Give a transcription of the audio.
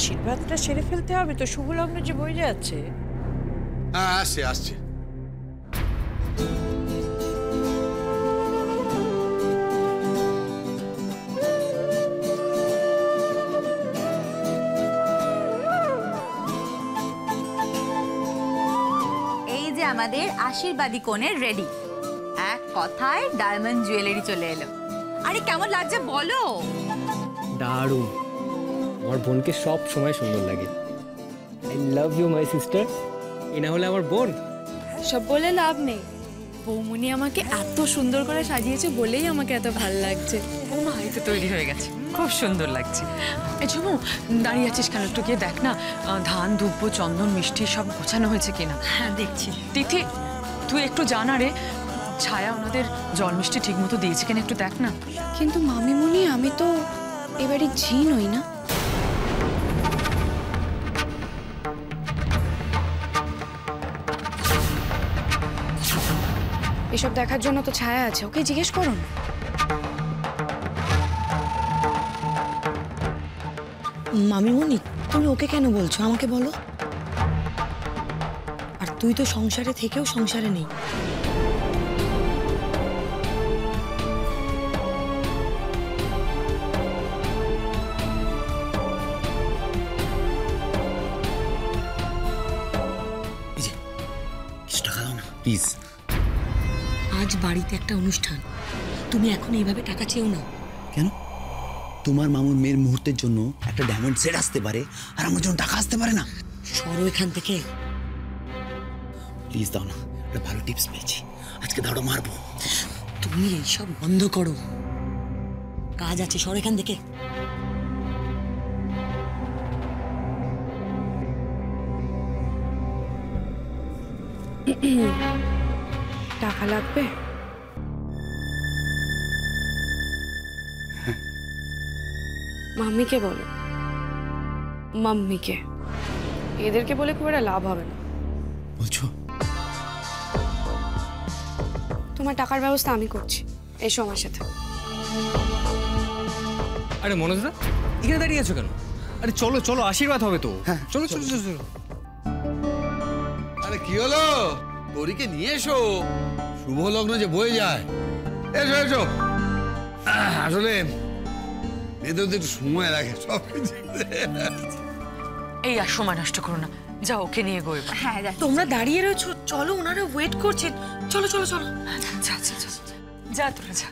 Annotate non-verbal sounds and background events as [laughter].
আশীর্বাদটা সেরে ফেলতে হবে তো শুভ লগ্ন যে বই যাচ্ছে। হ্যাঁ আসছে আসছে। এই যে আমাদের আশীর্বাদী কোণের রেডি এক কথায় ডায়মন্ড জুয়েলারি চলে এলো। আরে কেমন লাগছে বলো? দারুণ। আমার বোনকে সব সময় সুন্দর লাগে। I love you my sister এ না হলে আমার বোন। সব বলে লাভ নেই। বৌমনি আমাকে এত সুন্দর করে সাজিয়েছে বলেই আমাকে এত ভালো লাগছে। ও মা এই তো তৈরি হয়ে গেছে। খুব সুন্দর লাগছে। ঝুমু দাঁড়িয়ে আছিস কেন একটু গিয়ে দেখ না ধান দুব্ব চন্দন মিষ্টি সব গোছানো হয়েছে কিনা? হ্যাঁ দেখছি। তিথি তুই একটু জানা রে। ছায়া ওনাদের জল মিষ্টি ঠিক মতো দিয়েছে কিনা একটু দেখ না। কিন্তু মামিমুনি আমি তো এবারে ঝি নই না। এসব দেখার জন্য তো ছায়া আছে ওকে জিজ্ঞেস করুন। মামিমণি তুমি ওকে কেন বলছো? আমাকে বলো। আর তুই তো সংসারে থেকেও সংসারে নেই। প্লিজ আজ বাড়িতে একটা অনুষ্ঠান। তুমি এখন এইভাবে টাকা চেও না কেন? তোমার মামুর মেয়ের মুহূর্তের জন্য একটা ডায়মন্ড সেট আসতে পারে আর আমার জন্য টাকা আসতে পারে না। সরো এখান থেকে। প্লিজ দাও না একটা ভালো টিপস পেয়েছি। আজকে দাঁড়ো মারবো। তুমি এইসব বন্ধ করো। কাজ আছে সরো এখান থেকে। [clears throat] টাকা লাগবে? মাম্মিকে বলো। মাম্মিকে। এদেরকে বলে খুব একটা লাভ হবে না। বলছো? তোমার টাকার ব্যবস্থা আমি করছি। এসো আমার সাথে। আরে মনোজদা এখানে দাঁড়িয়ে আছো কেন? আরে চলো চলো আশীর্বাদ হবে তো। হ্যাঁ, চলো চলো চলো চলো। আরে কি হলো? গৌরীকে নিয়ে এসো। শুভ লগ্ন যে বয়ে যায়। এসো এসো। আসলে তো একটু সময় লাগে সব কিছু। এই আর সময় নষ্ট করো না। যা ওকে নিয়ে গো হ্যাঁ তোমরা দাঁড়িয়ে রয়েছো। চলো ওনারা ওয়েট করছেন চলো চলো চলো। যা যা যা যা তোরা যা।